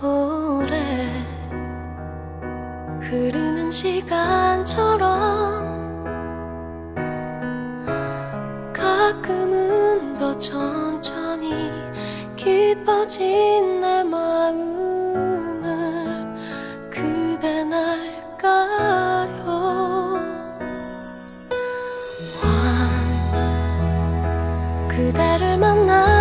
오래 흐르는 시간처럼 가끔은 더 천천히 깊어진 내 마음을 그댄 날까요？그대를 만나